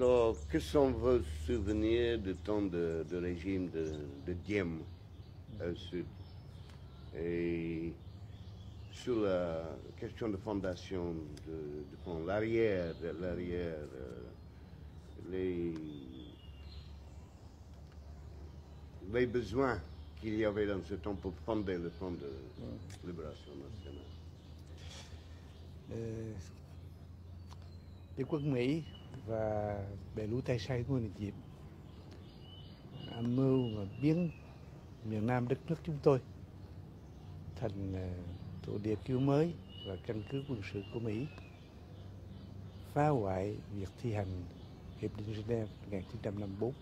Alors, quels sont vos souvenirs du temps de, de régime de, de Diem au sud Et sur la question de fondation de pont, l'arrière, l'arrière, euh, les, les besoins qu'il y avait dans ce temps pour fonder le Front de libération nationale. Mỹ và bè lũ tay sai của Nguyễn Diệm âm mưu và biến miền Nam đất nước chúng tôi thành à, ờ, thổ địa cứu mới và căn cứ quân sự của Mỹ phá hoại việc thi hành Hiệp định Geneva 1954.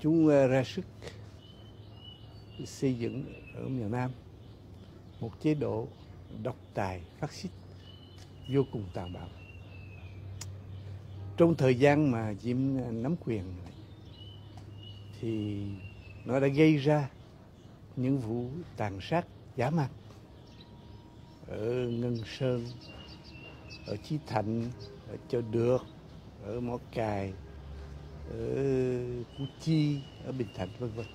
Chúng à, ra sức xây dựng ở miền Nam một chế độ độc tài phát xít vô cùng tàn bạo trong thời gian mà Diệm à, nắm quyền thì nó đã gây ra những vụ tàn sát giả man ở Ngân Sơn, ở Chí Thạnh, ở Châu Được, ở Mỏ Cài ở Củ Chi, ở Bình Thạnh, vân vân.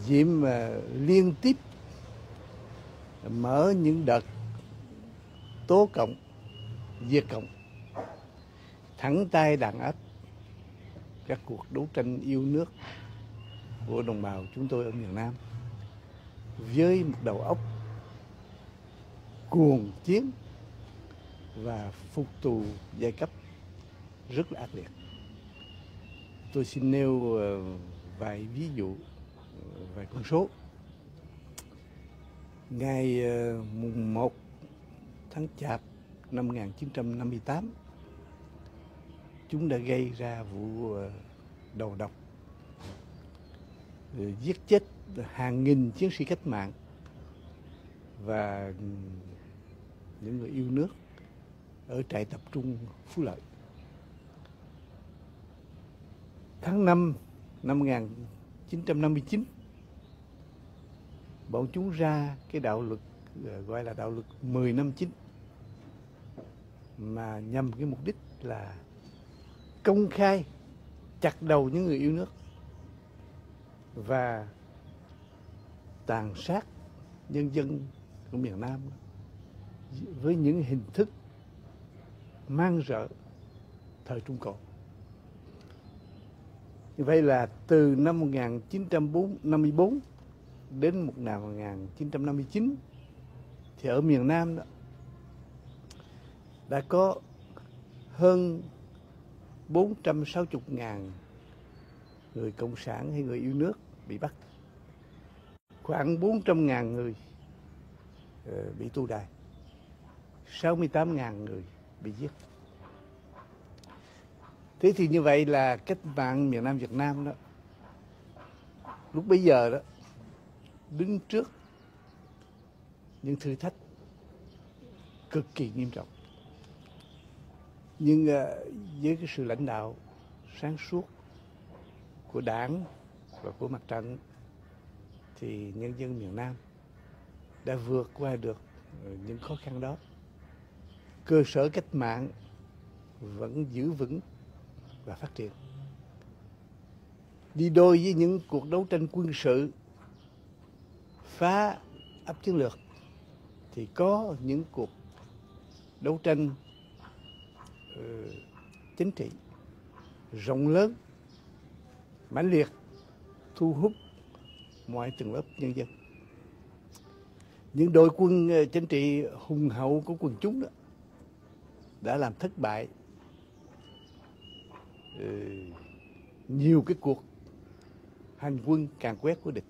Diệm mà liên tiếp mở những đợt tố cộng, diệt cộng thẳng tay đàn áp các cuộc đấu tranh yêu nước của đồng bào chúng tôi ở miền Nam với một đầu óc cuồng chiến và phục tù giai cấp rất là ác liệt. Tôi xin nêu ờ, vài ví dụ, ờ, vài con số ngày ờ, mùng 1 tháng Chạp năm 1958 chúng đã gây ra vụ ờ, đầu độc giết chết hàng nghìn chiến sĩ cách mạng và những người yêu nước ở trại tập trung Phú Lợi. Tháng 5 năm 1959 bọn chúng ra cái đạo luật ờ, gọi là đạo luật 10 năm 9 mà nhằm cái mục đích là công khai, chặt đầu những người yêu nước và tàn sát nhân dân của miền Nam với những hình thức mang rợ thời Trung Cổ. Như vậy là từ năm 1954 đến 1959 thì ở miền Nam đó, đã có hơn 460.000 người cộng sản hay người yêu nước bị bắt. Khoảng 400.000 người ờ, bị tu đài. 68.000 người bị giết. Thế thì như vậy là cách mạng miền Nam Việt Nam đó, lúc bây giờ đó, đứng trước những thử thách cực kỳ nghiêm trọng nhưng ờ, với cái sự lãnh đạo sáng suốt của đảng và của mặt trận thì nhân dân miền Nam đã vượt qua được ờ, những khó khăn đó. Cơ sở cách mạng vẫn giữ vững và phát triển. Đi đôi với những cuộc đấu tranh quân sự, phá ấp chiến lược thì có những cuộc đấu tranh chính trị rộng lớn, mãnh liệt, thu hút mọi tầng lớp nhân dân những đội quân ờ, chính trị hùng hậu của quần chúng đó đã làm thất bại ờ, nhiều cái cuộc hành quân càn quét của địch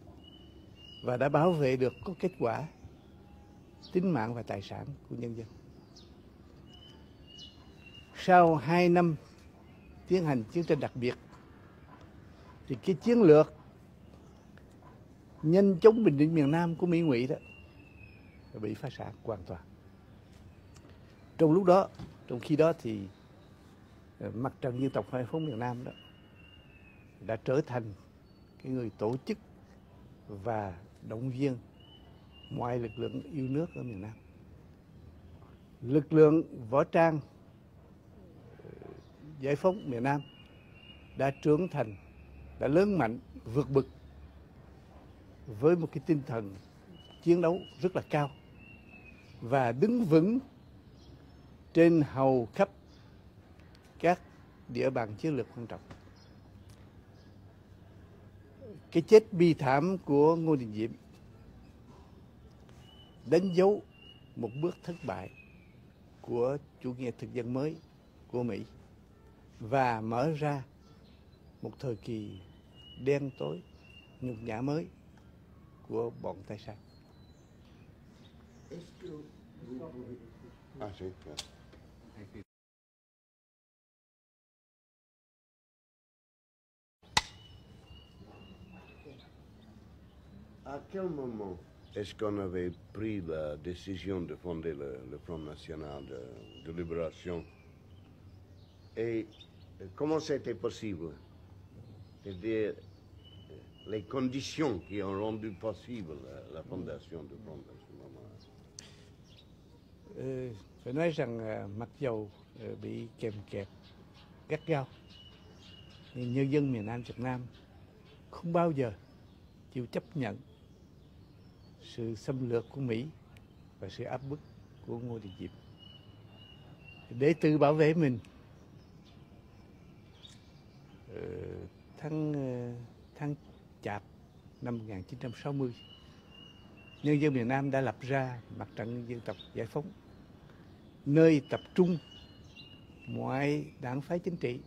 và đã bảo vệ được có kết quả, tính mạng và tài sản của nhân dân. Sau hai năm tiến hành chiến tranh đặc biệt thì cái chiến lược nhanh chóng bình định miền Nam của Mỹ Ngụy đó bị phá sản hoàn toàn. Trong lúc đó, trong khi đó thì ờ, mặt trận dân tộc giải phóng miền Nam đó đã trở thành cái người tổ chức và động viên mọi lực lượng yêu nước ở miền Nam. Lực lượng võ trang giải phóng miền Nam đã trưởng thành, đã lớn mạnh, vượt bực với một cái tinh thần chiến đấu rất là cao và đứng vững trên hầu khắp các địa bàn chiến lược quan trọng. Cái chết bi thảm của Ngô Đình Diệm đánh dấu một bước thất bại của chủ nghĩa thực dân mới của Mỹ và mở ra một thời kỳ đen tối nhục nhã mới của bọn tay sai. À, ah, sí, claro. À quel moment est-ce qu'on avait pris la décision de fonder le, le Front National de, de Libération Eh, Et comment c'était possible C'est-à-dire eh, les conditions qui ont rendu possible la, la fondation de Front à ce moment eh, Ờ, phải nói rằng à, mặc dầu ờ, bị kèm kẹp gắt gao nhưng nhân dân miền Nam Việt Nam không bao giờ chịu chấp nhận sự xâm lược của Mỹ và sự áp bức của Ngô Đình Diệm. Để tự bảo vệ mình tháng ờ, tháng chạp năm 1960 nhân dân miền Nam đã lập ra mặt trận dân tộc giải phóng, nơi tập trung mọi đảng phái chính trị,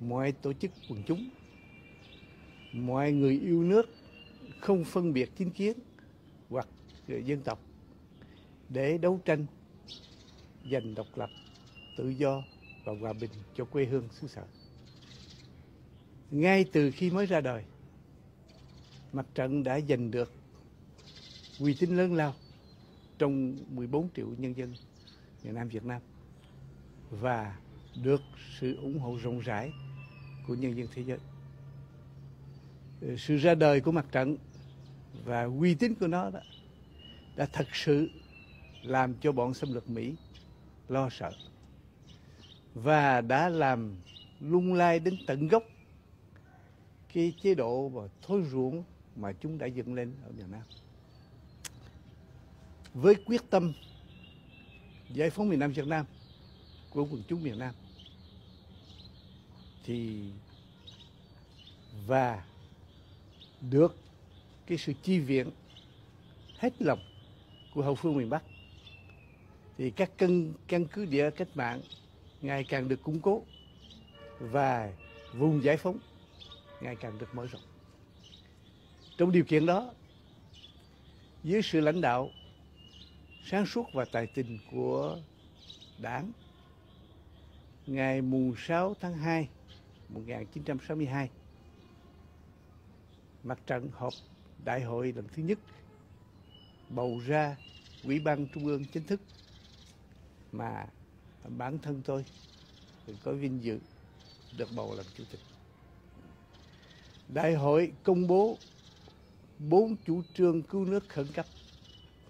mọi tổ chức quần chúng, mọi người yêu nước không phân biệt chính kiến hoặc ờ, dân tộc để đấu tranh giành độc lập, tự do và hòa bình cho quê hương xứ sở ngay từ khi mới ra đời, mặt trận đã giành được uy tín lớn lao trong 14 triệu nhân dân miền Nam Việt Nam và được sự ủng hộ rộng rãi của nhân dân thế giới. Sự ra đời của mặt trận và uy tín của nó đó đã thật sự làm cho bọn xâm lược Mỹ lo sợ và đã làm lung lay đến tận gốc cái chế độ và thối ruộng mà chúng đã dựng lên ở miền Nam. Với quyết tâm giải phóng miền Nam Việt Nam, của quần chúng miền Nam, thì và được cái sự chi viện hết lòng của hậu phương miền Bắc, thì các căn căn cứ địa, cách mạng ngày càng được củng cố và vùng giải phóng ngày càng được mở rộng. Trong điều kiện đó, dưới sự lãnh đạo sáng suốt và tài tình của đảng ngày mùng 6 tháng 2 1962 mặt trận họp đại hội lần thứ nhất bầu ra ủy ban trung ương chính thức mà bản thân tôi thì có vinh dự được bầu làm chủ tịch đại hội công bố bốn chủ trương cứu nước khẩn cấp.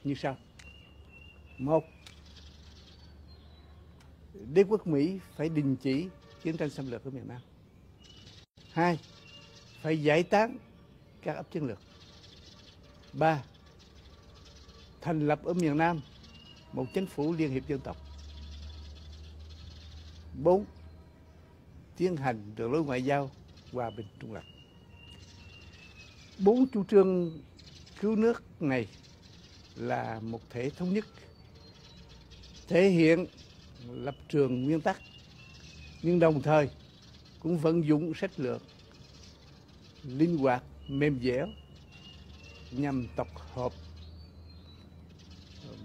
Như sau. Một, đế quốc mỹ phải đình chỉ chiến tranh xâm lược ở miền nam. Hai, phải giải tán các ấp chiến lược. Ba, thành lập ở miền nam một chính phủ liên hiệp dân tộc. Bốn, tiến hành đường lối ngoại giao hòa bình trung lập bốn chủ trương cứu nước này là một thể thống nhất, thể hiện lập trường nguyên tắc, nhưng đồng thời cũng vận dụng sách lược, linh hoạt, mềm dẻo nhằm tập hợp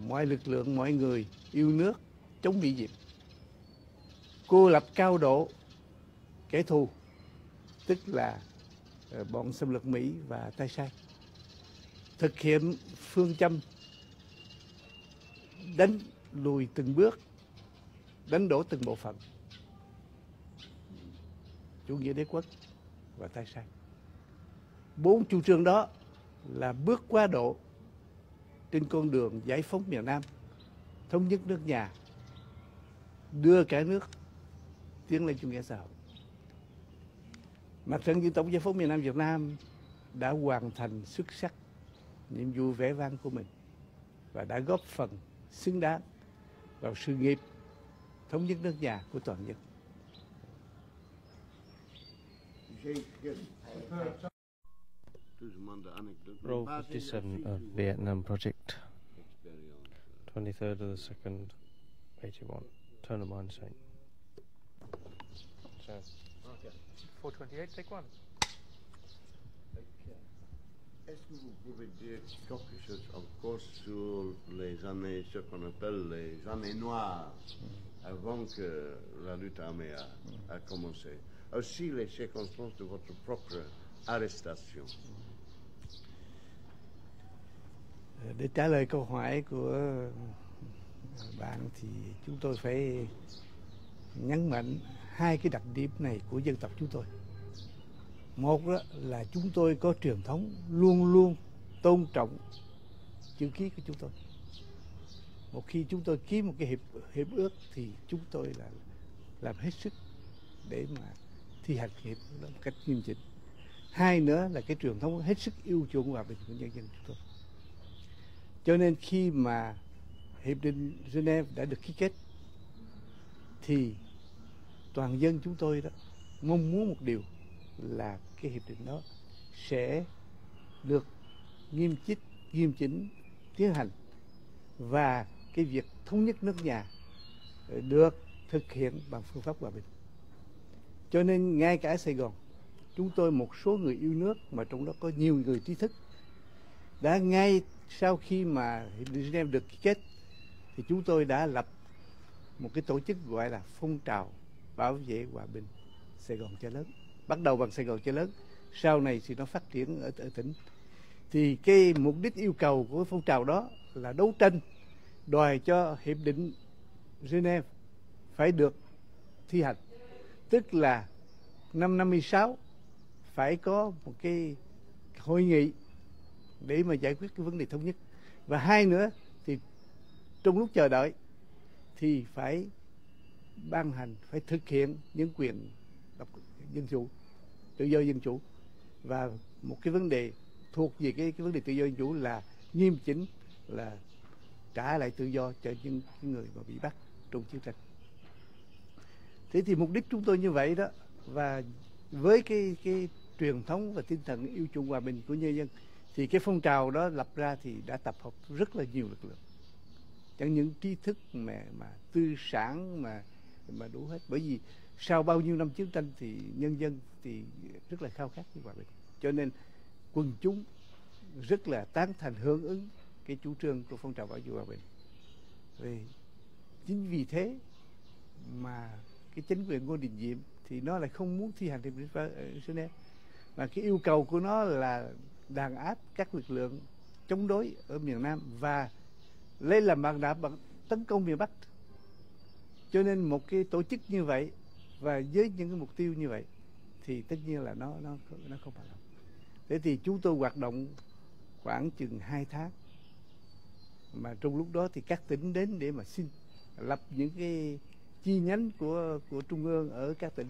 mọi lực lượng, mọi người yêu nước chống bị diệt cô lập cao độ kẻ thù, tức là Ờ, bọn xâm lược Mỹ và tay sai thực hiện phương châm đánh lùi từng bước, đánh đổ từng bộ phận, chủ nghĩa đế quốc và tay sai bốn chủ trương đó là bước qua độ trên con đường giải phóng miền Nam, thống nhất nước nhà, đưa cả nước tiến lên chủ nghĩa xã hội mặt trận dân tộc giải phóng miền Nam Việt Nam đã hoàn thành xuất sắc nhiệm vụ vẻ vang của mình và đã góp phần xứng đáng vào sự nghiệp thống nhất nước nhà của toàn dân. Row 57 of Vietnam Project, 23rd of the 2nd, 81. Turn of mind saying. So, 428, take one. Est-ce que vous pouvez dire quelque chose encore sur les années, ce qu'on appelle les années noires, avant que la lutte armée a, a commencé? Aussi les circonstances de votre propre arrestation. Để trả lời câu hỏi của bạn thì chúng tôi phải nhấn mạnh hai cái đặc điểm này của dân tộc chúng tôi. Một đó là chúng tôi có truyền thống luôn luôn tôn trọng chữ ký của chúng tôi. Một khi chúng tôi ký một cái hiệp hiệp ước thì chúng tôi là làm hết sức để mà thi hành hiệp một cách nghiêm chỉnh. Hai nữa là cái truyền thống hết sức yêu chuộng hòa bình của nhân dân chúng tôi. Cho nên khi mà hiệp định Geneva đã được ký kết thì toàn dân chúng tôi đó mong muốn một điều là cái hiệp định đó sẽ được nghiêm chích, nghiêm chỉnh tiến hành và cái việc thống nhất nước nhà được thực hiện bằng phương pháp hòa bình. Cho nên ngay cả ở Sài Gòn, chúng tôi một số người yêu nước mà trong đó có nhiều người trí thức đã ngay sau khi mà hiệp định Geneva được ký kết thì chúng tôi đã lập một cái tổ chức gọi là phong trào bảo vệ hòa bình Sài Gòn chợ lớn. Bắt đầu bằng Sài Gòn chợ lớn sau này thì nó phát triển ở, ở tỉnh. Thì cái mục đích yêu cầu của phong trào đó là đấu tranh đòi cho hiệp định Geneva phải được thi hành. Tức là năm 56 phải có một cái hội nghị để mà giải quyết cái vấn đề thống nhất. Và hai nữa thì trong lúc chờ đợi thì phải ban hành, phải thực hiện những quyền độc dân chủ, tự do dân chủ. Và một cái vấn đề thuộc về cái cái vấn đề tự do dân chủ là nghiêm chỉnh, là trả lại tự do cho những người mà bị bắt trong chiến tranh. Thế thì mục đích chúng tôi như vậy đó, và với cái cái truyền thống và tinh thần yêu chuộng hòa bình của nhân dân, thì cái phong trào đó lập ra thì đã tập hợp rất là nhiều lực lượng chẳng những trí thức mà mà tư sản mà mà đủ hết. Bởi vì sau bao nhiêu năm chiến tranh thì nhân dân thì rất là khao khát cái hòa bình cho nên quần chúng rất là tán thành hưởng ứng cái chủ trương của phong trào bảo vệ hòa bình. Vì chính vì thế mà cái chính quyền ngô đình diệm thì nó lại không muốn thi hành hiệp định Geneva mà cái yêu cầu của nó là đàn áp các lực lượng chống đối ở miền Nam và lấy làm bàn đạp bằng tấn công miền Bắc. Cho nên một cái tổ chức như vậy và với những cái mục tiêu như vậy thì tất nhiên là nó nó nó không phải làm thế thì chúng tôi hoạt động khoảng chừng 2 tháng. Mà trong lúc đó thì các tỉnh đến để mà xin lập những cái chi nhánh của của trung ương ở các tỉnh.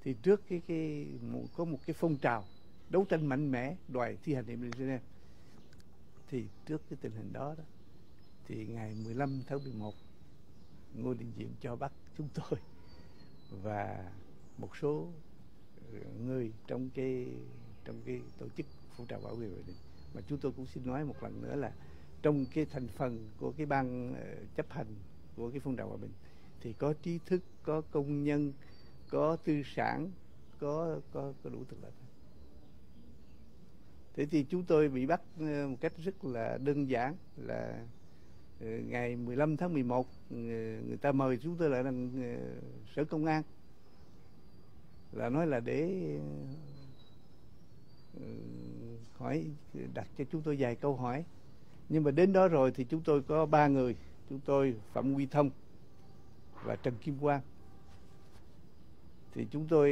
Thì trước cái cái một, có một cái phong trào đấu tranh mạnh mẽ đòi thi hành hiệp định Geneva. Thì trước cái tình hình đó đó thì ngày 15 tháng 11 Ngô Đình Diệm cho bắt chúng tôi. Và một số người trong cái trong cái tổ chức phong trào bảo vệ hòa bình mà chúng tôi cũng xin nói một lần nữa là trong cái thành phần của cái ban ờ, chấp hành của cái phong trào hòa bình thì có trí thức, có công nhân, có tư sản, có có có đủ thực lực. Thế thì chúng tôi bị bắt ờ, một cách rất là đơn giản là Ờ, ngày 15 tháng 11 ờ, người ta mời chúng tôi lại là ờ, sở công an. Là nói là để hỏi, đặt cho chúng tôi vài câu hỏi. Nhưng mà đến đó rồi thì chúng tôi có ba người, chúng tôi phạm quy thông và trần kim quang. Thì chúng tôi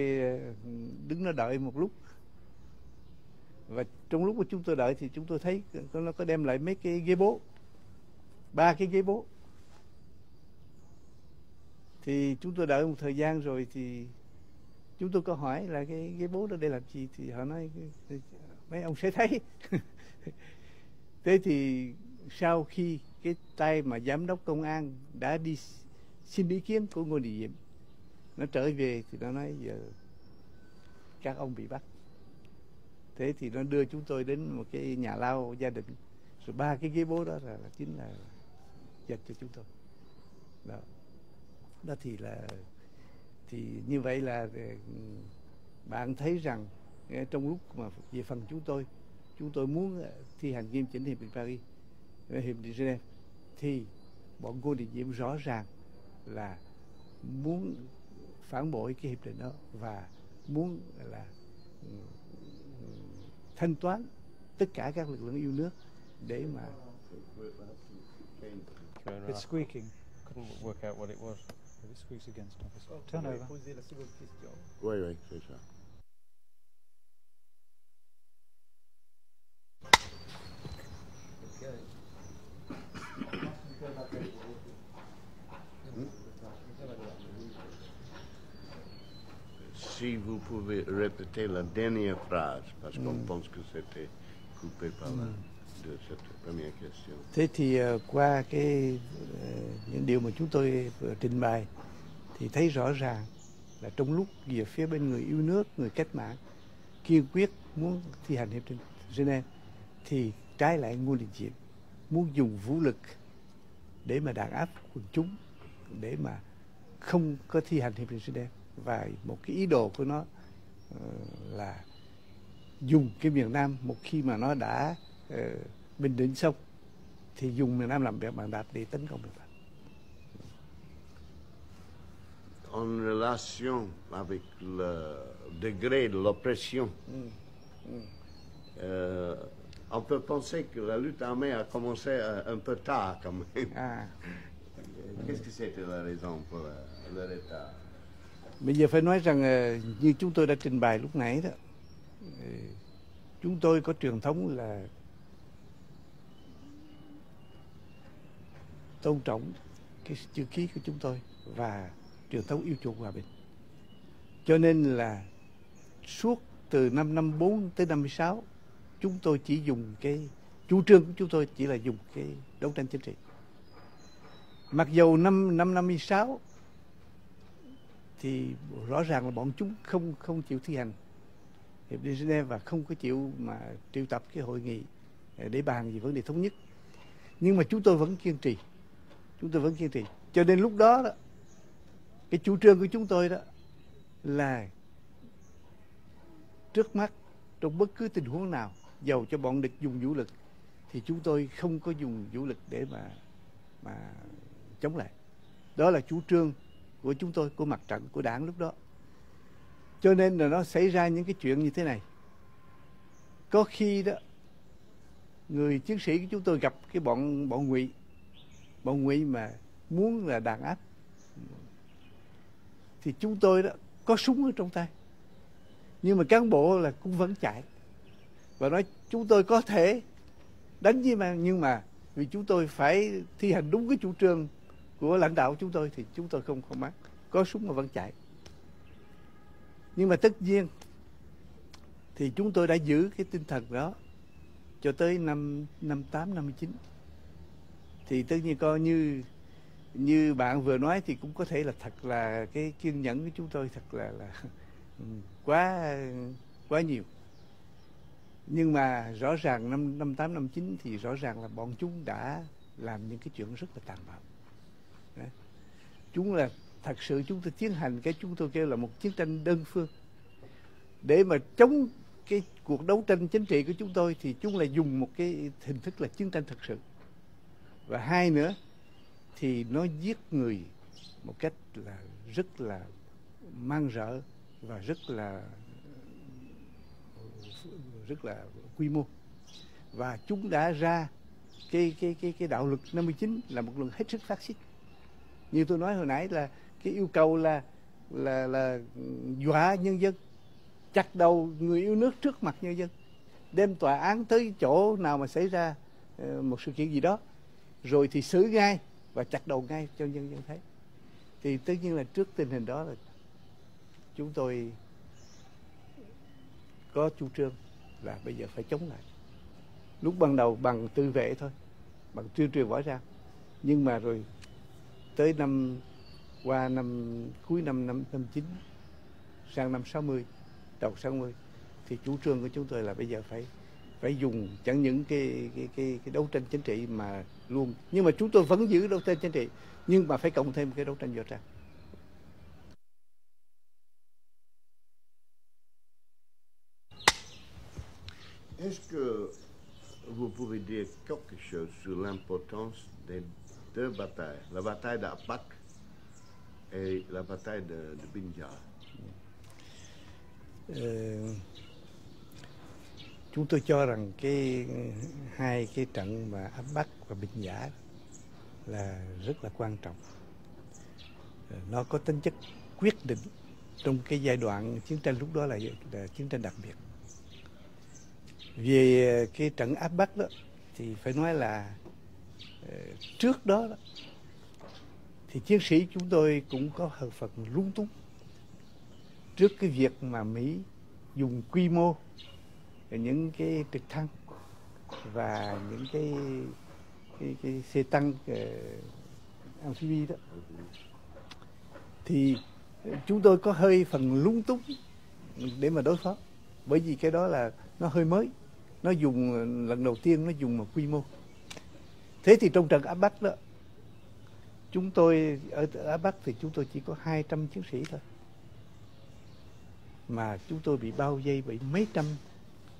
đứng nó đợi một lúc. Và trong lúc mà chúng tôi đợi thì chúng tôi thấy nó có đem lại mấy cái ghế bố ba cái ghế bố. Thì chúng tôi đợi một thời gian rồi thì chúng tôi có hỏi là cái ghế bố đó để làm gì thì họ nói mấy ông sẽ thấy. Thế thì sau khi cái tay mà giám đốc công an đã đi xin ý kiến của ngô đình diệm nó trở về thì nó nói giờ các ông bị bắt. Thế thì nó đưa chúng tôi đến một cái nhà lao gia đình. Rồi ba cái ghế bố đó là, là chính là dân cho chúng tôi. Đó. Đó thì là, thì như vậy là ừ, bạn thấy rằng ờ, trong lúc mà về phần chúng tôi chúng tôi muốn ờ, thi hành nghiêm chỉnh hiệp định Paris ờ, hiệp định Geneva, thì bọn cô địa diễm rõ ràng là muốn phản bội cái hiệp định đó và muốn là ừ, thanh toán tất cả các lực lượng yêu nước để mà It's squeaking. Couldn't work out what it was. If it squeaks again, stop it. Turn over. Oui, oui, c'est ça. Si vous pouvez répéter la dernière phrase, parce qu'on mm. pense que c'était coupé par là, de cette question. thế thì ờ, qua cái ờ, những điều mà chúng tôi vừa trình bày thì thấy rõ ràng là trong lúc về phía bên người yêu nước người cách mạng kiên quyết muốn thi hành hiệp định Geneva thì trái lại Ngô Đình Diệm muốn dùng vũ lực để mà đàn áp quần chúng để mà không có thi hành hiệp định Geneva và một cái ý đồ của nó ờ, là dùng cái miền Nam một khi mà nó đã uh, bình định xong thì dùng miền Nam làm việc bàn đạp để tấn công miền Bắc. En relation avec le degré de l'oppression, euh, on peut penser que la lutte armée a commencé euh, un peu tard quand même. À, Qu'est-ce que c'était la raison pour euh, leur état bây giờ phải nói rằng ờ, như chúng tôi đã trình bày lúc nãy đó ờ, chúng tôi có truyền thống là tôn trọng cái chữ ký của chúng tôi và truyền thống yêu chuộng hòa bình. Cho nên là suốt từ năm 54 tới 56 chúng tôi chỉ dùng cái chủ trương của chúng tôi chỉ là dùng cái đấu tranh chính trị. Mặc dù năm năm 56 thì rõ ràng là bọn chúng không không chịu thi hành hiệp định Geneva và không có chịu mà triệu tập cái hội nghị để bàn về vấn đề thống nhất. Nhưng mà chúng tôi vẫn kiên trì chúng tôi vẫn kiên trì. Cho nên lúc đó, đó cái chủ trương của chúng tôi đó là trước mắt trong bất cứ tình huống nào dầu cho bọn địch dùng vũ lực thì chúng tôi không có dùng vũ lực để mà mà chống lại. Đó là chủ trương của chúng tôi của mặt trận của đảng lúc đó. Cho nên là nó xảy ra những cái chuyện như thế này. Có khi đó người chiến sĩ của chúng tôi gặp cái bọn bọn ngụy bọn ngụy mà muốn là đàn áp, thì chúng tôi đó có súng ở trong tay. Nhưng mà cán bộ là cũng vẫn chạy. Và nói chúng tôi có thể đánh với mà nhưng mà vì chúng tôi phải thi hành đúng cái chủ trương của lãnh đạo chúng tôi, thì chúng tôi không không mắc. Có súng mà vẫn chạy. Nhưng mà tất nhiên thì chúng tôi đã giữ cái tinh thần đó cho tới năm năm tám, năm chín thì tất nhiên coi như như bạn vừa nói thì cũng có thể là thật là cái kiên nhẫn của chúng tôi thật là là ừ, quá quá nhiều. Nhưng mà rõ ràng năm năm tám, năm chín thì rõ ràng là bọn chúng đã làm những cái chuyện rất là tàn bạo. Đấy. chúng là, thật sự chúng tôi tiến hành cái chúng tôi kêu là một chiến tranh đơn phương. Để mà chống cái cuộc đấu tranh chính trị của chúng tôi thì chúng là dùng một cái hình thức là chiến tranh thật sự và hai nữa, thì nó giết người một cách là rất là mang rợ và rất là rất là quy mô. Và chúng đã ra cái cái cái cái đạo luật 59 là một luật hết sức phát xít. Như tôi nói hồi nãy là cái yêu cầu là là là dọa nhân dân, chặt đầu người yêu nước trước mặt nhân dân, đem tòa án tới chỗ nào mà xảy ra ờ, một sự kiện gì đó rồi thì xử ngay và chặt đầu ngay cho nhân dân thấy. Thì tất nhiên là trước tình hình đó là chúng tôi có chủ trương là bây giờ phải chống lại. Lúc ban đầu bằng tự vệ thôi bằng tuyên truyền võ ra nhưng mà rồi tới năm qua năm cuối năm năm năm chín sang năm 60 đầu 60 thì chủ trương của chúng tôi là bây giờ phải phải dùng chẳng những cái cái cái, cái đấu tranh chính trị mà luôn. Nhưng mà chúng tôi vẫn giữ đấu tranh chính trị nhưng mà phải cộng thêm cái đấu tranh võ trang Est-ce que vous pouvez dire quelque chose sur l'importance des deux batailles, la bataille d'Apak et la bataille de, de Binjar Ờ, chúng tôi cho rằng cái hai cái trận mà áp Bắc và Bình Giả là rất là quan trọng. Nó có tính chất quyết định trong cái giai đoạn chiến tranh lúc đó là, là chiến tranh đặc biệt. Về cái trận áp Bắc đó thì phải nói là ờ, trước đó, đó thì chiến sĩ chúng tôi cũng có hợp phần lung túng trước cái việc mà Mỹ dùng quy mô những cái trực thăng và những cái cái, cái xe tăng ờ, uh, amphibie đó. Thì chúng tôi có hơi phần lung túng để mà đối phó bởi vì cái đó là nó hơi mới. Nó dùng lần đầu tiên nó dùng một quy mô. Thế thì trong trận áp bắc đó chúng tôi ở áp bắc thì chúng tôi chỉ có 200 chiến sĩ thôi. Mà chúng tôi bị bao vây bởi mấy trăm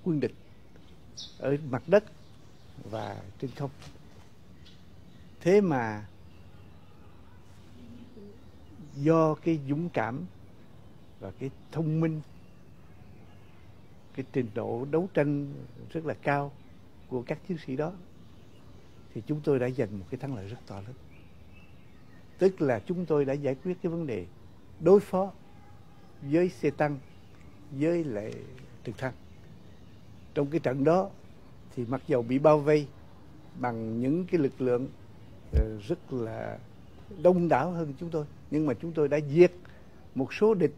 quân địch ở mặt đất và trên không. Thế mà do cái dũng cảm và cái thông minh, cái trình độ đấu tranh rất là cao của các chiến sĩ đó, thì chúng tôi đã giành một cái thắng lợi rất to lớn. Tức là chúng tôi đã giải quyết cái vấn đề đối phó với xe tăng, với lại trực thăng trong cái trận đó, thì mặc dầu bị bao vây bằng những cái lực lượng ờ, rất là đông đảo hơn chúng tôi, nhưng mà chúng tôi đã diệt một số địch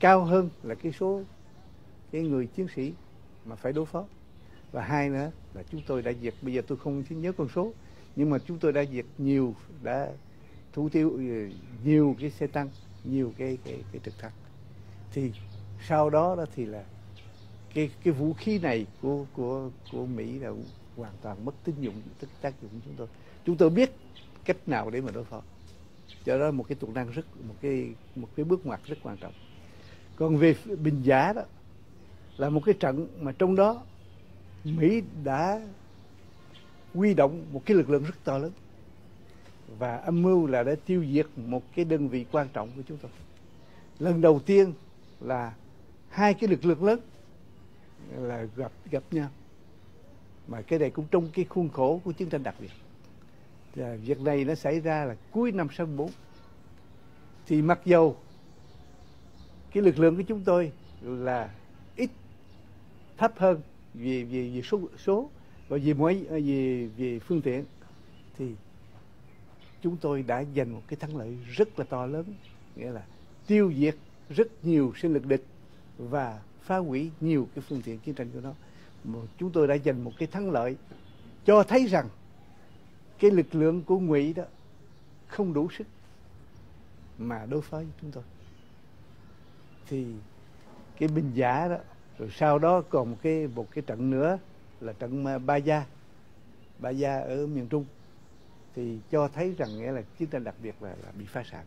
cao hơn là cái số cái người chiến sĩ mà phải đối phó. Và hai nữa là chúng tôi đã diệt, bây giờ tôi không nhớ con số, nhưng mà chúng tôi đã diệt nhiều, đã thủ tiêu ờ, nhiều cái xe tăng, nhiều cái cái cái trực thăng thì sau đó đó thì là cái cái vũ khí này của của của Mỹ là hoàn toàn mất tín dụng tức tác dụng của chúng tôi. Chúng tôi biết cách nào để mà đối phó. Cho đó một cái tuần năng rất, một cái một cái bước ngoặt rất quan trọng. Còn về bình giá đó, là một cái trận mà trong đó Mỹ đã huy động một cái lực lượng rất to lớn. Và âm mưu là đã tiêu diệt một cái đơn vị quan trọng của chúng tôi. Lần đầu tiên là hai cái lực lượng lớn là gặp gặp nhau. Mà cái này cũng trong cái khuôn khổ của chiến tranh đặc biệt. Và việc này nó xảy ra là cuối năm 64 thì mặc dầu cái lực lượng của chúng tôi là ít thấp hơn vì vì vì số số và vì mỗi vì vì phương tiện, thì chúng tôi đã giành một cái thắng lợi rất là to lớn. Nghĩa là tiêu diệt rất nhiều sinh lực địch và phá hủy nhiều cái phương tiện chiến tranh của nó. Mà chúng tôi đã giành một cái thắng lợi cho thấy rằng cái lực lượng của ngụy đó không đủ sức mà đối phó với chúng tôi. Thì cái binh giả đó rồi sau đó còn một cái một cái trận nữa là trận Ba Gia. Ba Gia ở miền Trung. Thì cho thấy rằng nghĩa là chiến tranh đặc biệt là, là bị phá sản.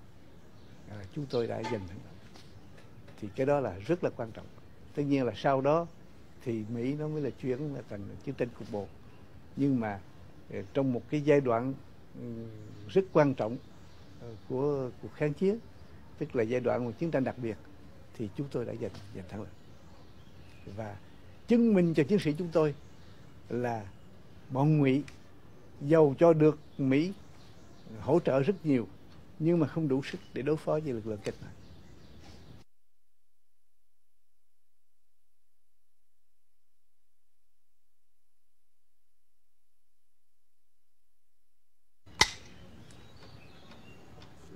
À, chúng tôi đã giành thắng lợi. Thì cái đó là rất là quan trọng tất nhiên là sau đó thì Mỹ nó mới là chuyển là thành chiến tranh cục bộ nhưng mà ờ, trong một cái giai đoạn ừ, rất quan trọng ờ, của cuộc kháng chiến, tức là giai đoạn của chiến tranh đặc biệt, thì chúng tôi đã giành giành thắng lợi. Và chứng minh cho chiến sĩ chúng tôi là bọn ngụy giàu cho được Mỹ hỗ trợ rất nhiều, nhưng mà không đủ sức để đối phó với lực lượng cách mạng.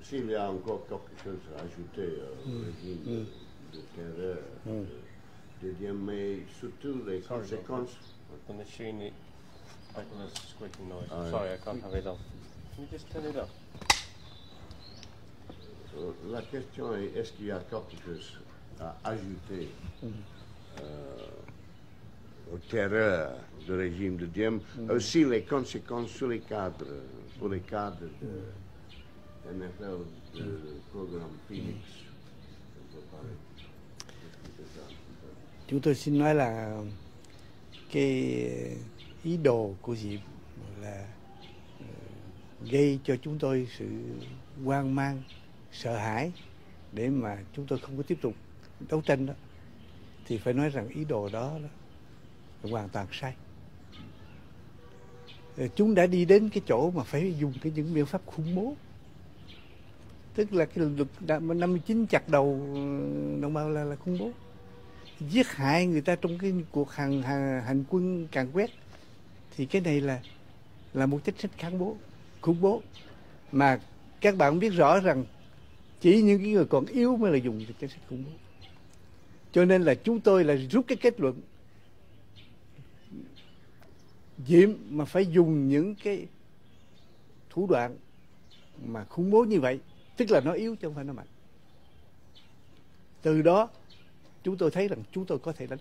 S'il y a encore quelque chose à ajouter euh, au régime de, de terreur, de, de Diem, mais surtout les Sorry, conséquences. The machine is making a squeaking noise. Yeah. Sorry, I can't have it on. Can you just turn it up? Euh, La question est est-ce qu'il y a quelque chose à ajouter euh, aux terreurs du régime de Diem? Aussi les conséquences sur les cadres, pour les cadres de Phoenix. Discuter ça un petit peu. chúng tôi xin nói là cái ý đồ của Diệm là ờ, gây cho chúng tôi sự hoang mang, sợ hãi để mà chúng tôi không có tiếp tục đấu tranh đó thì phải nói rằng ý đồ đó, đó là hoàn toàn sai. Ờ, Chúng đã đi đến cái chỗ mà phải dùng cái những biện pháp khủng bố tức là cái luật đã- 59 chặt đầu ờ, đồng bào là, là khủng bố. Giết hại người ta trong cái cuộc hành hành, hành quân càn quét. Thì cái này là là một chính sách kháng bố khủng bố. Mà các bạn biết rõ rằng chỉ những cái người còn yếu mới là dùng cái chính sách khủng bố. Cho nên là chúng tôi là rút cái kết luận. Diệm mà phải dùng những cái thủ đoạn mà khủng bố như vậy tức là nó yếu chứ không phải nó mạnh. Từ đó, chúng tôi thấy rằng chúng tôi có thể đánh.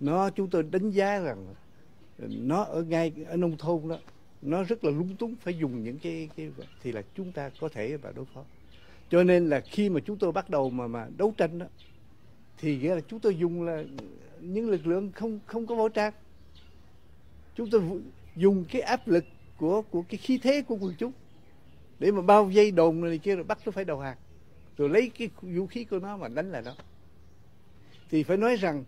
Nó, chúng tôi đánh giá rằng nó ở ngay ở nông thôn đó, nó rất là lúng túng phải dùng những cái cái thì là chúng ta có thể và đối phó. Cho nên là khi mà chúng tôi bắt đầu mà mà đấu tranh đó, thì nghĩa là chúng tôi dùng là những lực lượng không không có võ trang. Chúng tôi dùng cái áp lực của của cái khí thế của quần chúng để mà bao dây đồn này kia rồi bắt nó phải đầu hàng. Rồi lấy cái vũ khí của nó mà đánh lại nó. Thì phải nói rằng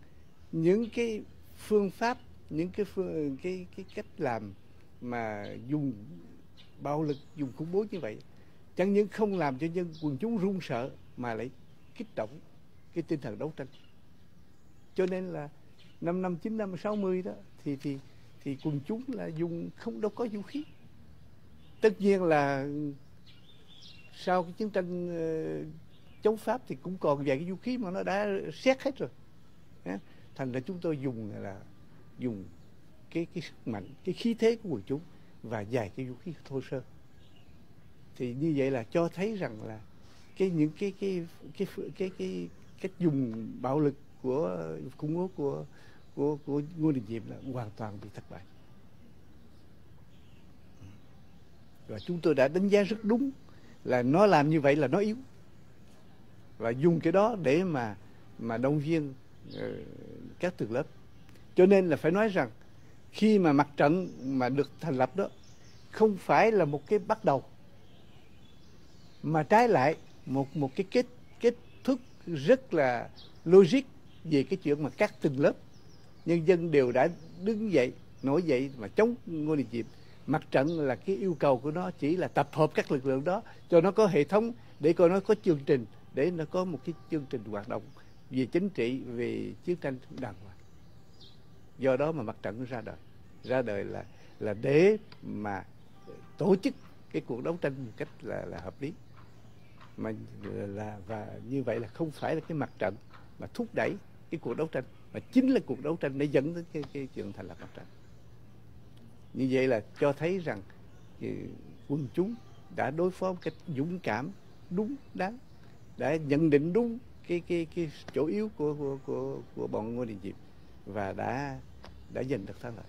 những cái phương pháp, những cái phương, cái cái cách làm mà dùng bạo lực, dùng khủng bố như vậy, chẳng những không làm cho nhân quần chúng run sợ mà lại kích động cái tinh thần đấu tranh. Cho nên là năm năm chín, năm sáu mươi đó, thì thì thì quần chúng là dùng không, đâu có vũ khí tất nhiên là sau cái chiến tranh ờ, chống pháp thì cũng còn vài cái vũ khí mà nó đã xét hết rồi. Thành ra chúng tôi dùng là dùng cái cái sức mạnh cái khí thế của quần chúng và vài cái vũ khí thô sơ. Thì như vậy là cho thấy rằng là cái những cái cái cái cái cái, cái cách dùng bạo lực của khủng bố của của của Ngô Đình Diệm là hoàn toàn bị thất bại. Và chúng tôi đã đánh giá rất đúng là nó làm như vậy là nó yếu. Và dùng cái đó để mà mà động viên ờ, các tầng lớp. Cho nên là phải nói rằng khi mà mặt trận mà được thành lập đó, không phải là một cái bắt đầu, mà trái lại một một cái kết kết thúc rất là logic về cái chuyện mà các tầng lớp, nhân dân đều đã đứng dậy, nổi dậy mà chống Ngô Đình Diệm mặt trận là cái yêu cầu của nó chỉ là tập hợp các lực lượng đó cho nó có hệ thống để coi nó có chương trình để nó có một cái chương trình hoạt động về chính trị về chiến tranh đàng hoàng. Do đó mà mặt trận ra đời. Ra đời là là để mà tổ chức cái cuộc đấu tranh một cách là là hợp lý. Mà là và như vậy là không phải là cái mặt trận mà thúc đẩy cái cuộc đấu tranh mà chính là cuộc đấu tranh để dẫn đến cái, cái chuyện thành lập mặt trận như vậy là cho thấy rằng ừ, quân chúng đã đối phó một cách dũng cảm đúng đắn đã nhận định đúng cái cái cái chỗ yếu của của của, của bọn Ngô Đình Diệm và đã đã giành được thắng lợi.